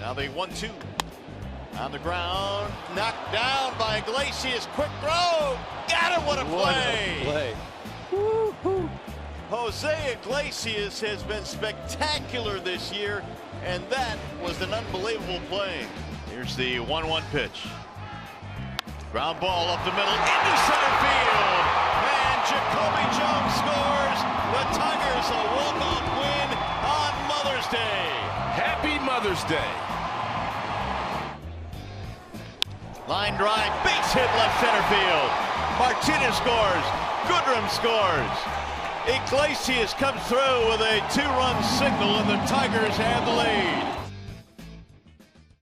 Now they one two on the ground, knocked down by Iglesias. Quick throw, got it. What a play! A play. Jose Iglesias has been spectacular this year, and that was an unbelievable play. Here's the 1-1 pitch. Ground ball up the middle into center field. And Jacoby Jones scores. The Tigers a walk-off win on Mother's Day. Happy Mother's Day. Line drive, base hit left center field. Martinez scores. Goodrum scores. Iglesias comes through with a two-run signal, and the Tigers have the lead.